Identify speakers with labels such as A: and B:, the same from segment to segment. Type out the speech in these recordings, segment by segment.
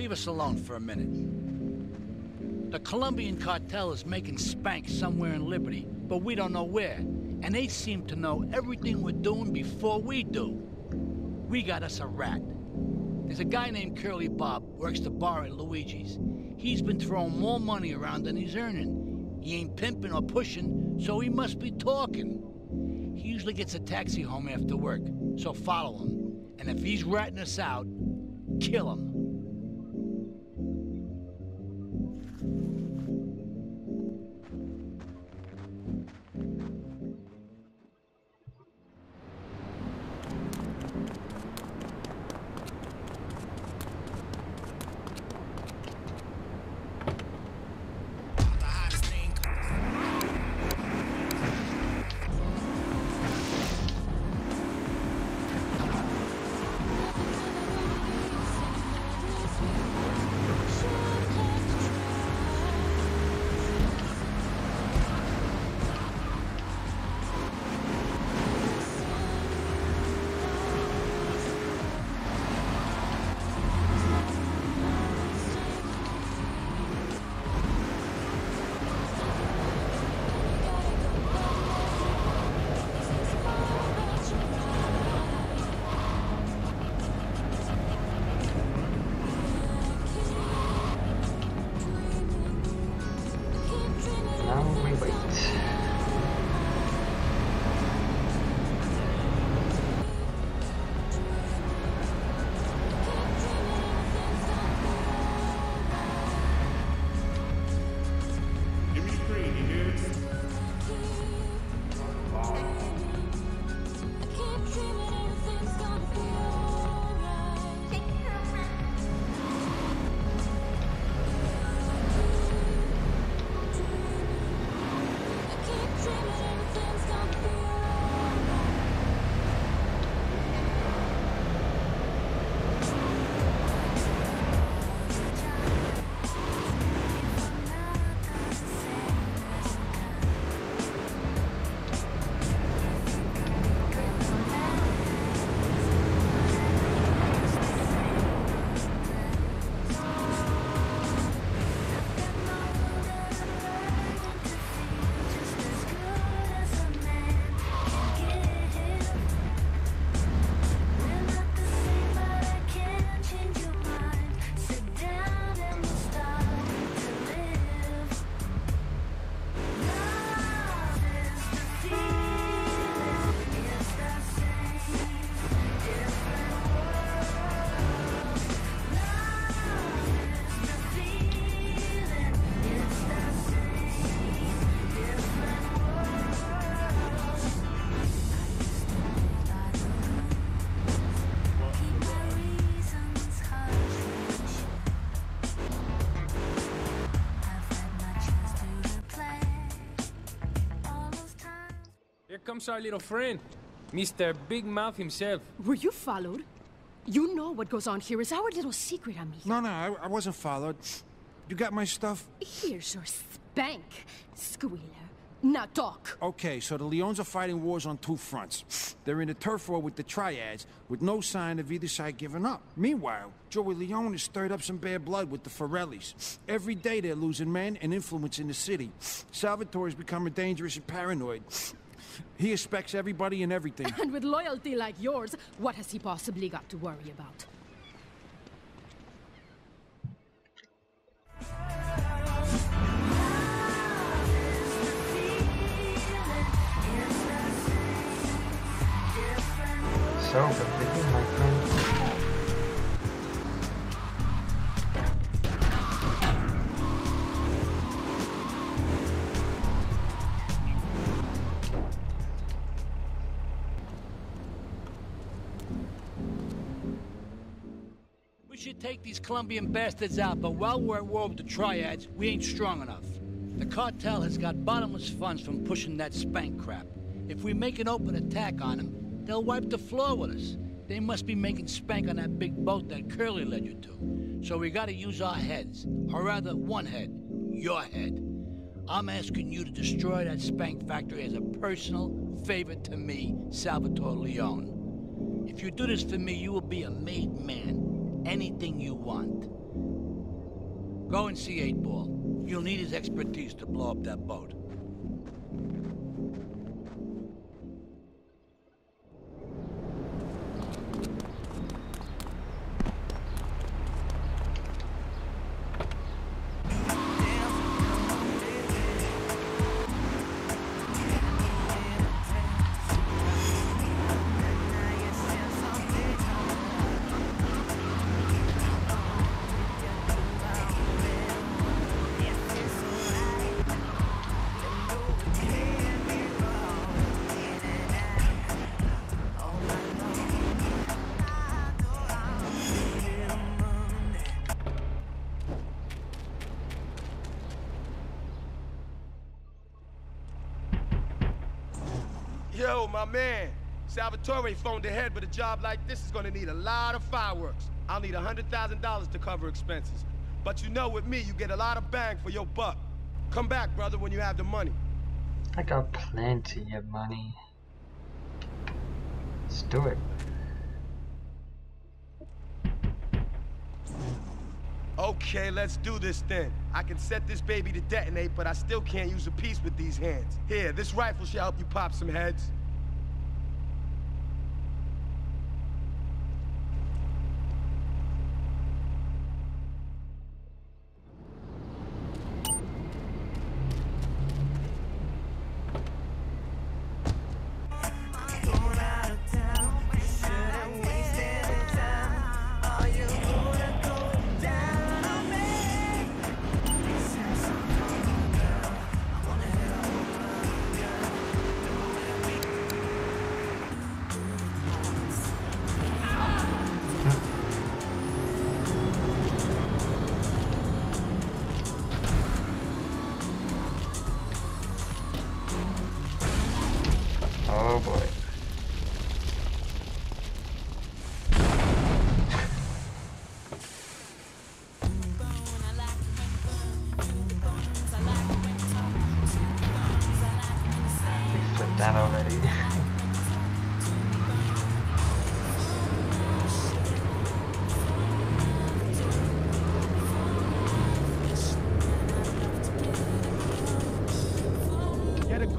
A: Leave us alone for a minute. The Colombian cartel is making spank somewhere in Liberty, but we don't know where. And they seem to know everything we're doing before we do. We got us a rat. There's a guy named Curly Bob, works the bar at Luigi's. He's been throwing more money around than he's earning. He ain't pimping or pushing, so he must be talking. He usually gets a taxi home after work, so follow him. And if he's ratting us out, kill him.
B: Here comes our little friend, Mr. Big Mouth himself.
C: Were you followed? You know what goes on here is our little secret, amigo.
D: No, no, I, I wasn't followed. You got my stuff?
C: Here's your spank, squealer. Now talk.
D: Okay, so the Leones are fighting wars on two fronts. They're in a turf war with the Triads, with no sign of either side giving up. Meanwhile, Joey Leone has stirred up some bad blood with the Forellis. Every day they're losing men and influence in the city. Salvatore is becoming dangerous and paranoid. He expects everybody and everything.
C: And with loyalty like yours, what has he possibly got to worry about?
E: So
A: should take these Colombian bastards out, but while we're at war with the Triads, we ain't strong enough. The cartel has got bottomless funds from pushing that spank crap. If we make an open attack on them, they'll wipe the floor with us. They must be making spank on that big boat that Curly led you to. So we gotta use our heads. Or rather, one head. Your head. I'm asking you to destroy that spank factory as a personal favor to me, Salvatore Leone. If you do this for me, you will be a made man. Anything you want. Go and see Eight Ball. You'll need his expertise to blow up that boat.
F: Yo, my man. Salvatore phoned ahead, but a job like this is gonna need a lot of fireworks. I'll need $100,000 to cover expenses. But you know with me, you get a lot of bang for your buck. Come back, brother, when you have the money.
E: I got plenty of money. Let's do it.
F: Okay, let's do this then. I can set this baby to detonate, but I still can't use a piece with these hands. Here, this rifle should help you pop some heads.
E: Oh boy.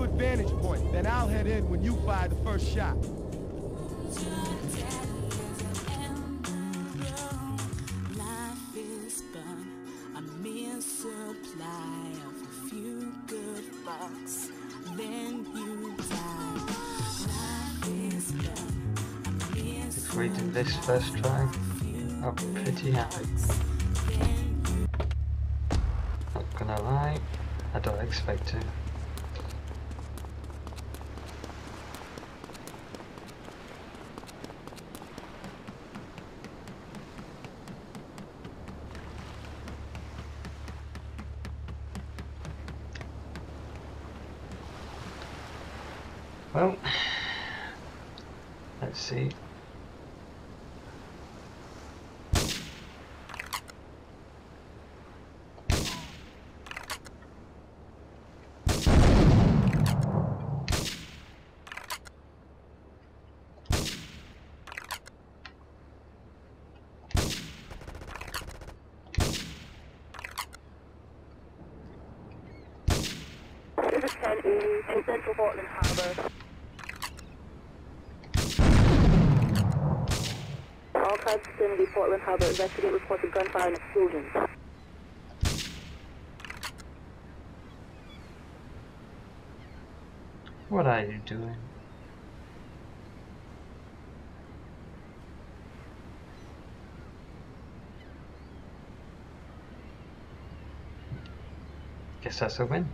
F: Good vantage point, then I'll head in when you fire the first shot.
E: If we did this first try, I'm pretty happy. Not gonna lie, I don't expect to. Well, let's see.
G: Pacific 10 Ely in central Portland Harbor. Cars vicinity Portland Harbor investigate reported gunfire and explosions.
E: What are you doing? Guess that's a win.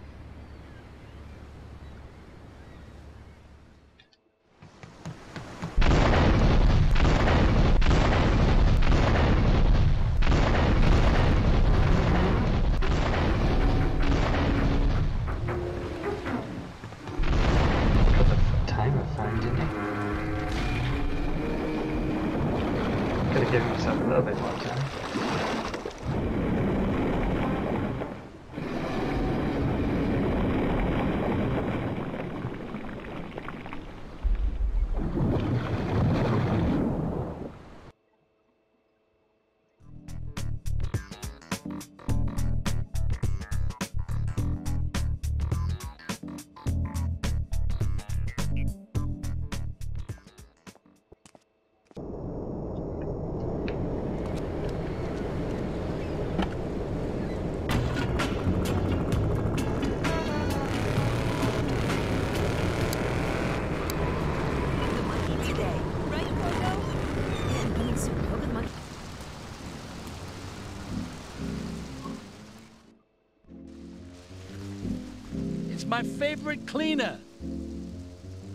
A: My favorite cleaner.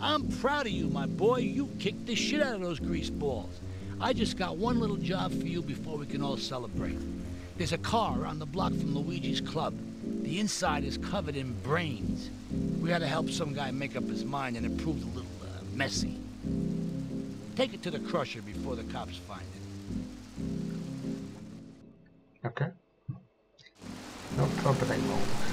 A: I'm proud of you, my boy. You kicked the shit out of those grease balls. I just got one little job for you before we can all celebrate. There's a car around the block from Luigi's club. The inside is covered in brains. We gotta help some guy make up his mind and it proved a little uh, messy. Take it to the crusher before the cops find it.
E: Okay. No problemo.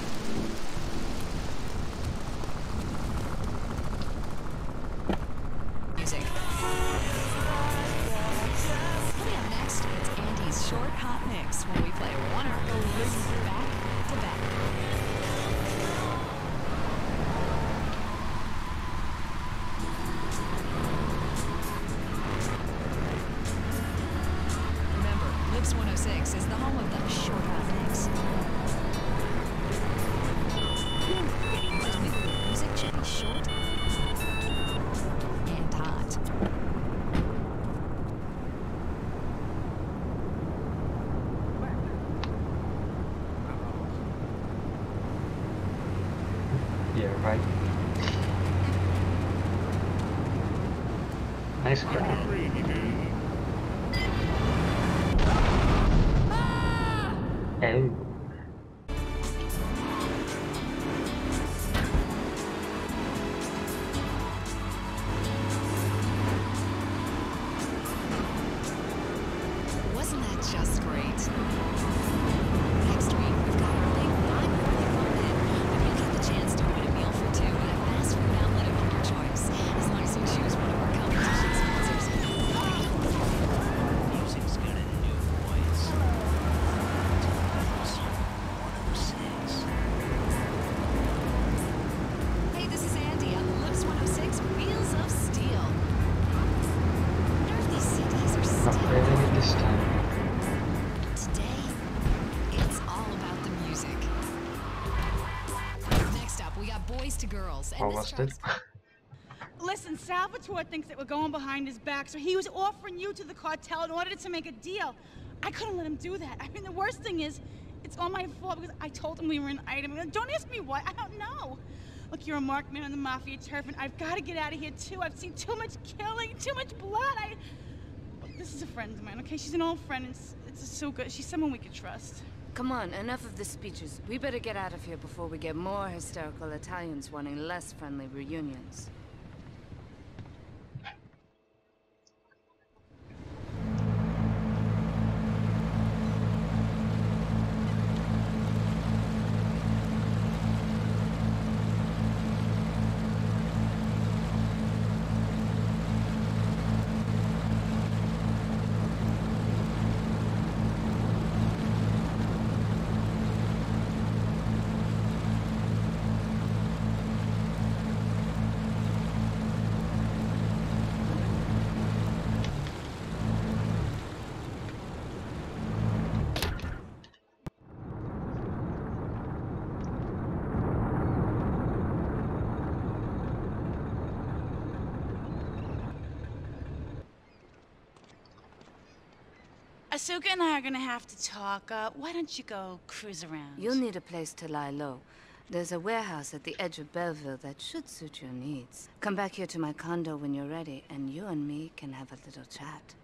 H: Short hot mix when we play one her releases back to back. Remember, Lips 106 is the home of the
E: Nice crowd.
H: Ah! Oh. Next up, we got Boys to Girls. And this
E: Almost it.
I: Listen, Salvatore thinks that we're going behind his back, so he was offering you to the cartel in order to make a deal. I couldn't let him do that. I mean, the worst thing is, it's all my fault because I told him we were an item. Don't ask me why. I don't know. Look, you're a marked man on the mafia turf, and I've got to get out of here too. I've seen too much killing, too much blood. I. Look, this is a friend of mine, okay? She's an old friend. It's it's so good. She's someone we could trust.
J: Come on, enough of the speeches. We better get out of here before we get more hysterical Italians wanting less friendly reunions.
I: Asuka and I are gonna have to talk. Uh, why don't you go cruise around?
J: You'll need a place to lie low. There's a warehouse at the edge of Belleville that should suit your needs. Come back here to my condo when you're ready, and you and me can have a little chat.